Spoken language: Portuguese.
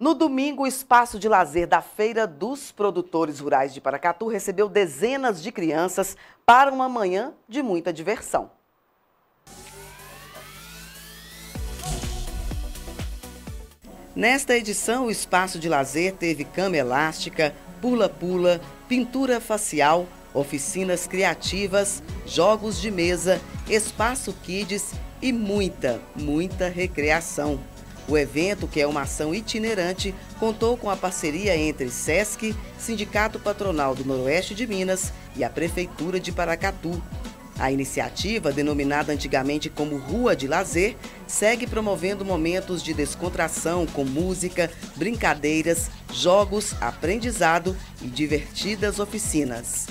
No domingo, o espaço de lazer da Feira dos Produtores Rurais de Paracatu recebeu dezenas de crianças para uma manhã de muita diversão. Nesta edição, o espaço de lazer teve cama elástica, pula-pula, pintura facial, oficinas criativas, jogos de mesa, espaço kids e muita, muita recreação. O evento, que é uma ação itinerante, contou com a parceria entre SESC, Sindicato Patronal do Noroeste de Minas e a Prefeitura de Paracatu. A iniciativa, denominada antigamente como Rua de Lazer, segue promovendo momentos de descontração com música, brincadeiras, jogos, aprendizado e divertidas oficinas.